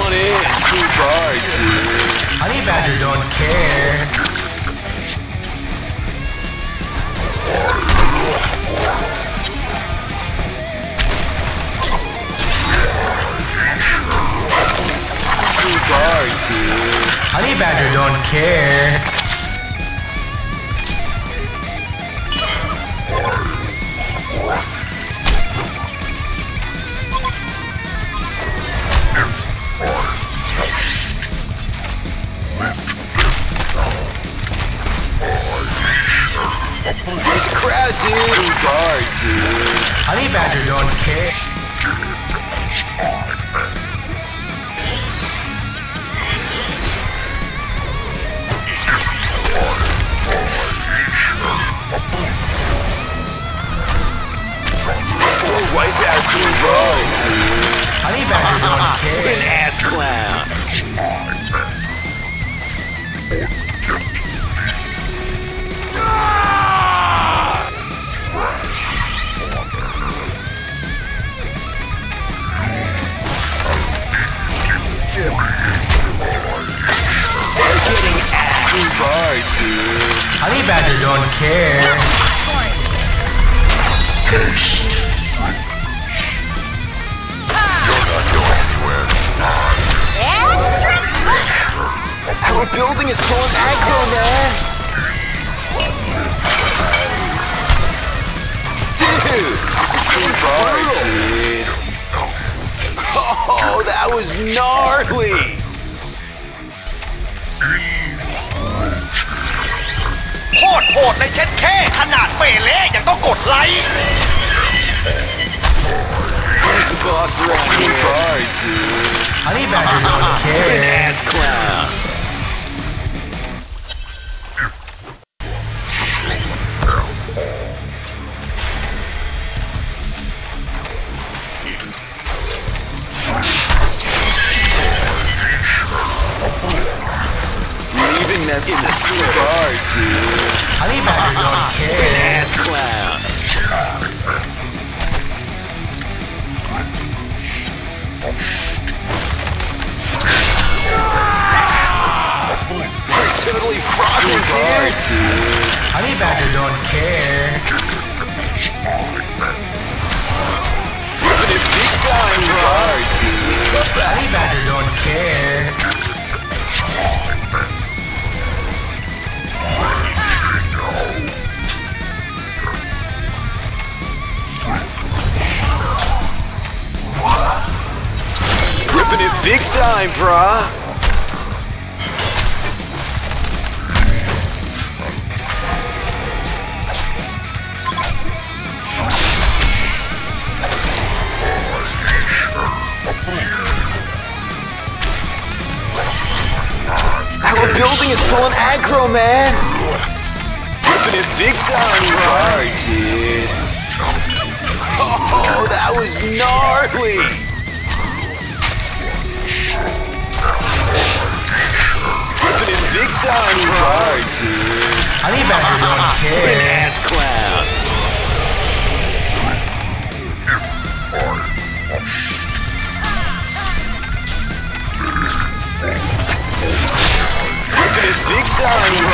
one in. Dude. Honey Badger don't care. Dude. Honey Badger don't care. There's a crowd, dude. Far, dude. Honey Badger don't care. Four wipeouts in a row, dude. Honey Badger don't An ass clown. Ass. Too far, dude. Honey Badger don't care. Our building is pulling aggro, man. Dude, this is too far, dude. Oh, that was gnarly. โคตรโหดเลยเช็ดแค่ ขนาดเปเล่ยังต้องกดไลค์ Who's the boss around here? Too far, dude. Honey Badger don't An care. ass clown. Them in the cigar, dude. Honey Badger don't An care. ass clown. We're totally dude. Honey Badger don't care. It big time, big time, brah. Our building is pulling aggro, man. Ripping it big time, hard, dude. Oh, that was gnarly. Dude. Badger don't An care. ass clown. Ripping it big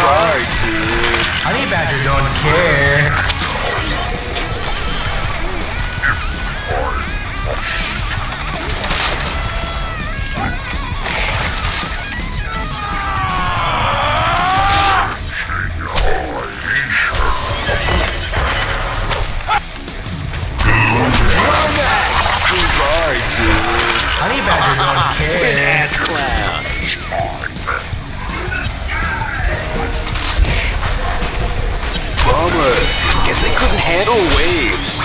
hard, dude. Honey Badger don't care. Guess they couldn't handle waves.